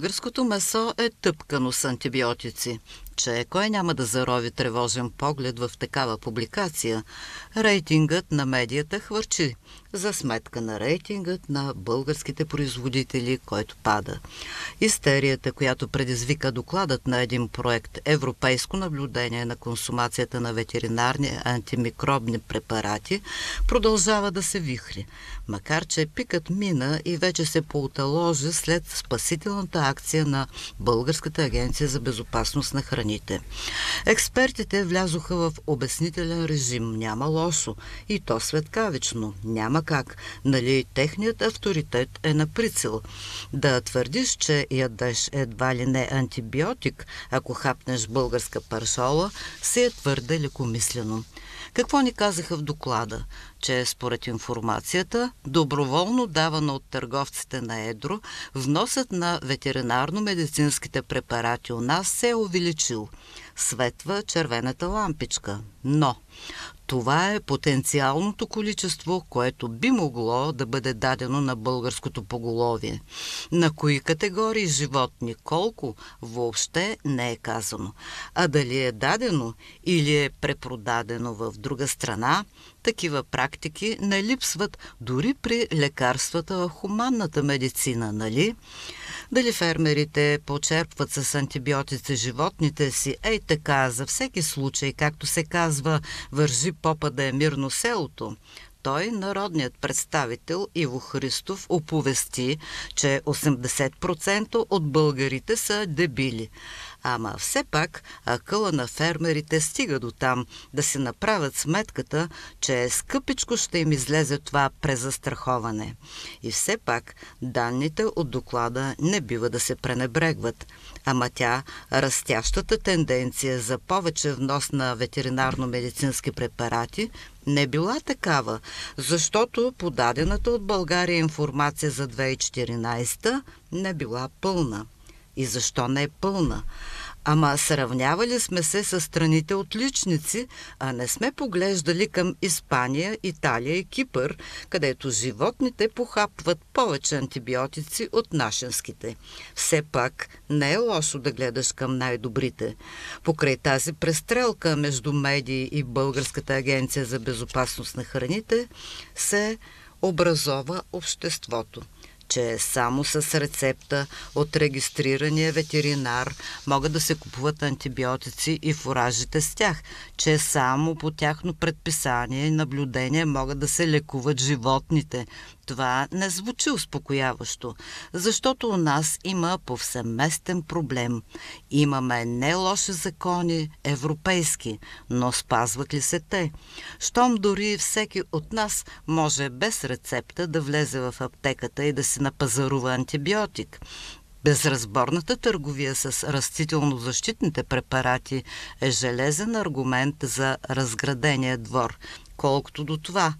Българското месо е тъпкано с антибиотици. Че кой няма да зарови тревожен поглед в такава публикация? Рейтингът на медията хвърчи за сметка на рейтингът на българските производители, който пада. Истерията, която предизвика докладът на един проект Европейско наблюдение на консумацията на ветеринарни антимикробни препарати, продължава да се вихри, макар че пикът мина и вече се поуталожи след спасителната акция на Българската агенция за безопасност на храните. Експертите влязоха в обяснителен режим. Няма лошо. И то светкавично. Няма как. Нали техният авторитет е на прицел. Да твърдиш, че ядеш едва ли не антибиотик, ако хапнеш българска паршола, се е твърде лекомислено. Какво ни казаха в доклада? Че според информацията, доброволно давана от търговците на Едро, вносът на ветеринарно-медицинските препарати у нас се е увеличил. Светва червената лампичка. Но това е потенциалното количество, което би могло да бъде дадено на българското поголовие. На кои категории животни, колко, въобще не е казано. А дали е дадено или е препродадено в друга страна, такива практики не липсват дори при лекарствата в хуманната медицина, нали? Дали фермерите почерпват с антибиотици животните си, ей така, за всеки случай, както се казва, вържи попа да е мирно селото. Той, народният представител Иво Христов, оповести, че 80% от българите са дебили. Ама все пак акъла на фермерите стига до там да си направят сметката, че скъпичко ще им излезе това презастраховане. И все пак данните от доклада не бива да се пренебрегват. Ама тя, растящата тенденция за повече внос на ветеринарно-медицински препарати, не била такава, защото подадената от България информация за 2014 не била пълна. И защо не е пълна? Ама сравнявали сме се с страните отличници, а не сме поглеждали към Испания, Италия и Кипър, където животните похапват повече антибиотици от нашинските. Все пак не е лошо да гледаш към най-добрите. Покрай тази престрелка между медии и Българската агенция за безопасност на храните се образова обществото че само с рецепта от регистрирания ветеринар могат да се купуват антибиотици и фуражите с тях, че само по тяхно предписание и наблюдение могат да се лекуват животните. Това не звучи успокояващо, защото у нас има повсеместен проблем. Имаме не лоши закони, европейски, но спазват ли се те? Щом дори всеки от нас може без рецепта да влезе в аптеката и да си напазарува антибиотик. Безразборната търговия с растително-защитните препарати е железен аргумент за разградения двор. Колкото до това,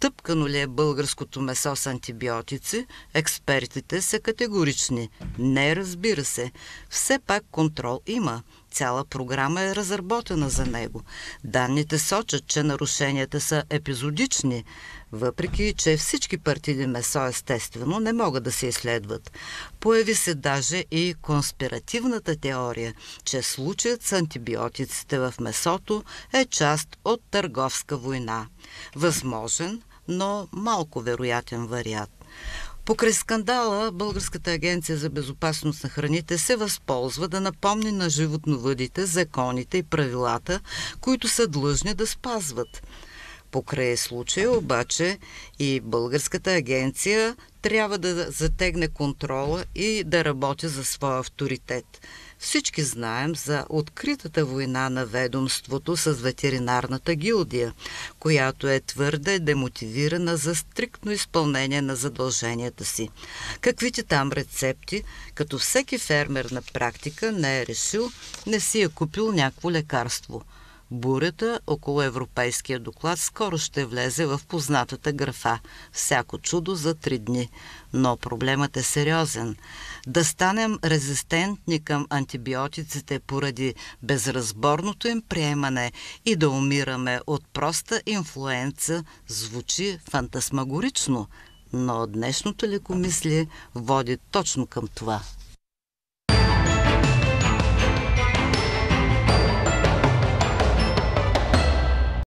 Тъпкано ли е българското месо с антибиотици, експертите са категорични. Не, разбира се. Все пак контрол има. Цяла програма е разработена за него. Данните сочат, че нарушенията са епизодични, въпреки че всички партиди месо естествено не могат да се изследват. Появи се даже и конспиративната теория, че случаят с антибиотиците в месото е част от търговска война. Възможен, но малко вероятен вариант. Покрай скандала, Българската агенция за безопасност на храните се възползва да напомни на животновъдите законите и правилата, които са длъжни да спазват. Покрай случая обаче и Българската агенция трябва да затегне контрола и да работи за своя авторитет. Всички знаем за откритата война на ведомството с ветеринарната гилдия, която е твърде демотивирана за стриктно изпълнение на задълженията си. Каквите там рецепти, като всеки фермер на практика не е решил, не си е купил някакво лекарство – Бурята около европейския доклад скоро ще влезе в познатата графа «Всяко чудо за три дни». Но проблемът е сериозен. Да станем резистентни към антибиотиците поради безразборното им приемане и да умираме от проста инфлуенца звучи фантасмагорично, но днешното лекомислие води точно към това –